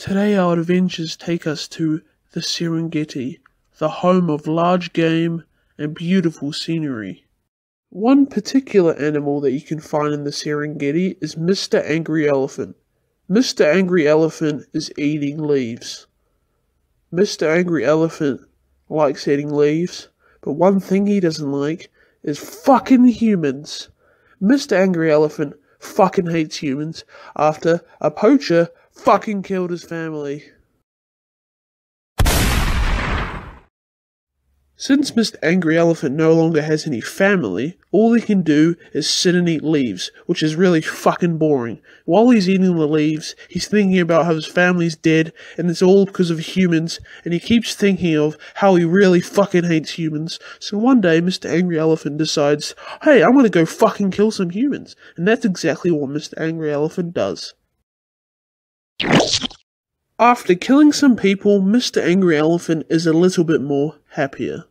Today our adventures take us to the Serengeti, the home of large game and beautiful scenery. One particular animal that you can find in the Serengeti is Mr. Angry Elephant. Mr. Angry Elephant is eating leaves. Mr. Angry Elephant likes eating leaves, but one thing he doesn't like is fucking humans. Mr. Angry Elephant fucking hates humans after a poacher fucking killed his family. Since Mr. Angry Elephant no longer has any family, all he can do is sit and eat leaves, which is really fucking boring. While he's eating the leaves, he's thinking about how his family's dead, and it's all because of humans, and he keeps thinking of how he really fucking hates humans. So one day, Mr. Angry Elephant decides, hey, I'm gonna go fucking kill some humans. And that's exactly what Mr. Angry Elephant does. After killing some people, Mr. Angry Elephant is a little bit more happier.